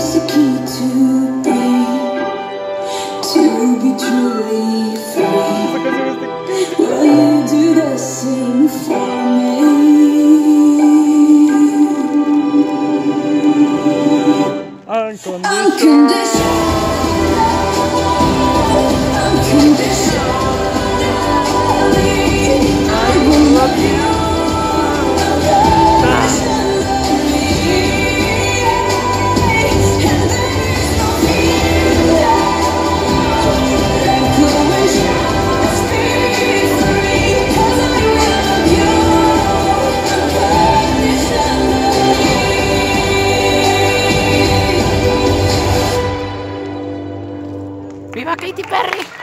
is the key to be, to be truly free. Will you do the same for me? Unconditionally, ¡Viva Katy Perry!